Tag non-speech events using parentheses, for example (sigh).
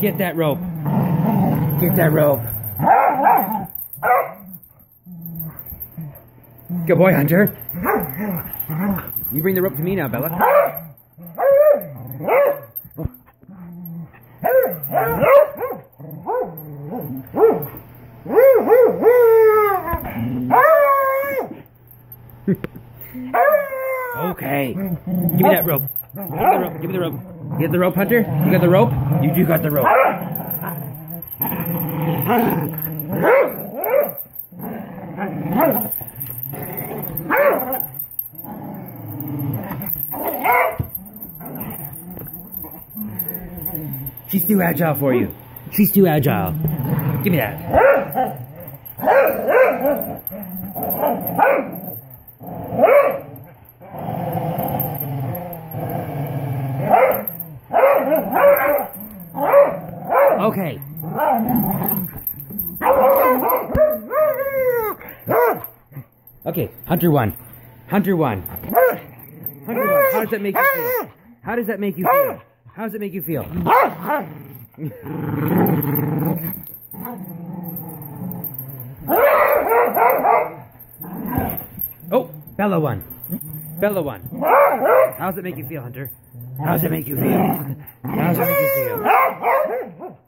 Get that rope. Get that rope. Good boy, Hunter. You bring the rope to me now, Bella. (laughs) Okay. Give me that rope. Give me the rope. Give me the rope. You get the rope, Hunter? You got the rope? You do got the rope. She's too agile for you. She's too agile. Give me that. Okay. Okay, Hunter one. Hunter one. Hunter won. How does that make you feel? How does that make you feel? How does it make you feel? Oh, Bella one. Bella one. How does it make you feel, Hunter? How does it make you feel? How does it make you feel?